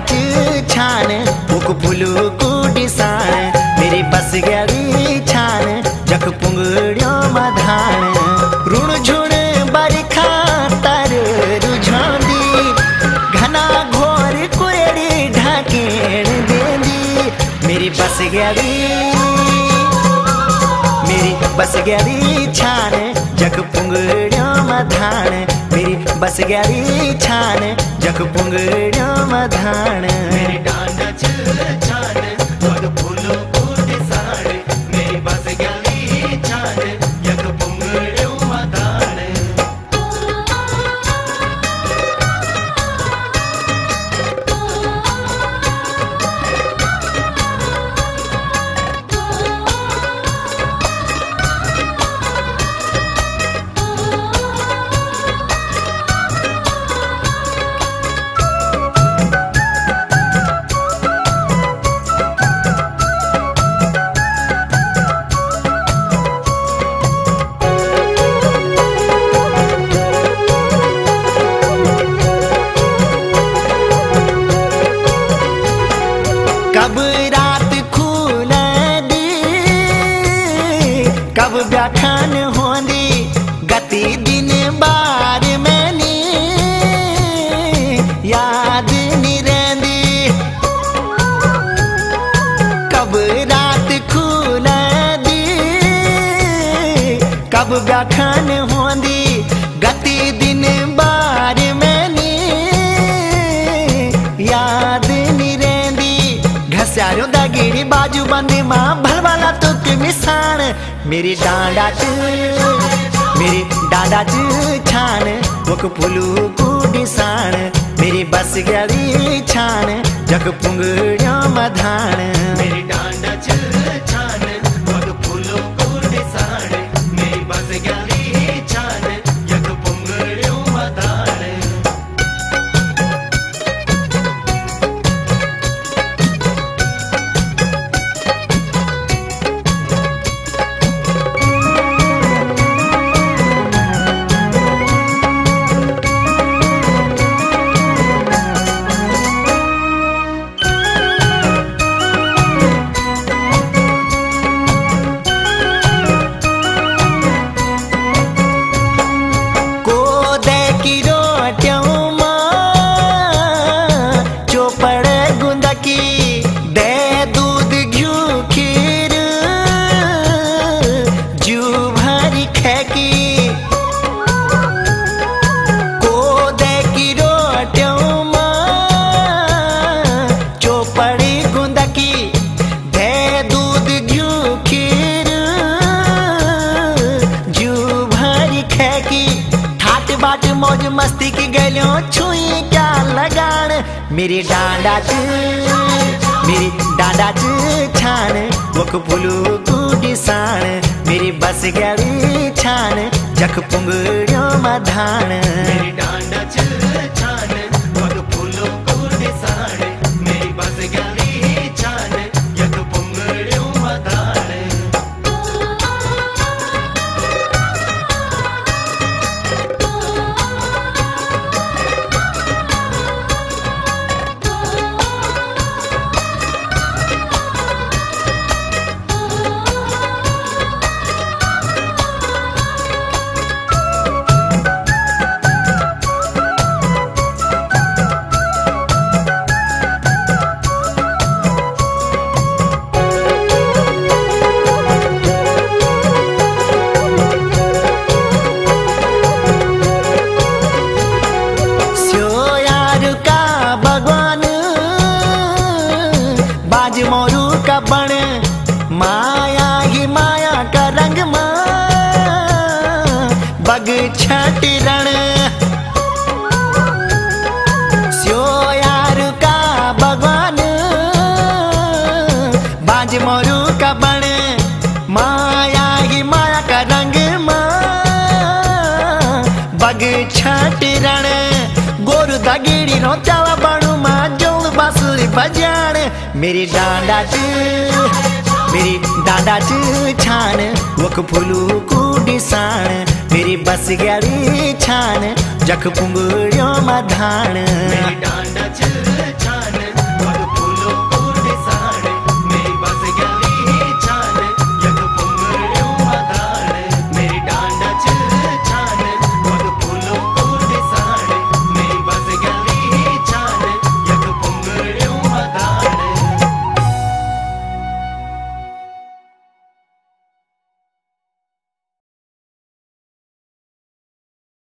च छान मुक फुलू कुडिसाण मेरी बस गरी छान, जख पुंगड़ियों मधान रुण झुण बरखा तर रुझांदी, घना घोर कुड़ी ढाकेण देंदी। मेरी बस गरी, मेरी बस गरी छान जग पुंगड़ियों मधान बस गया छान जग पुंगड़ियों मधान। व्याख्यान होंदी, गति दिन बार मैंने। याद नहीं रहंदी कब रात खून दी, कब व्याख्यान होंदी, गति दिन बार मैंने। याद नहीं रहंदी घसारो दगिड़ी बाजू बंदी माँ, भलवाला तुक मिसाण। मेरी डांडा मेरी डांडा च छान मुख फुलू कुडिसाण मेरी बस गली छान जग पुंगड़ियों मधान मेरी बाट मौज मस्ती की गलियों छुई क्या लगान? मेरी डांडा च, मेरी डांडा च छान। मुख फुलू कुडिसाण मेरी बस गली छान। जख पुंगड़ियों मधान मेरी डांडा च छान। का माया ही माया का रंग माँ। बग छट रण। स्यो यार का भगवान, बाज मोरू का बण माया ही माया का रंग माँ। बग छट रण, गोरु दगिड़ी रो चावा बाणू माँ जोल बांसुरी बजान। मेरी डांडा च मेरी डांडा च छान। वक फुलू कुडिसाण मेरी बस गली छान। जख पुंगड़ियों मधान मेरी डांडा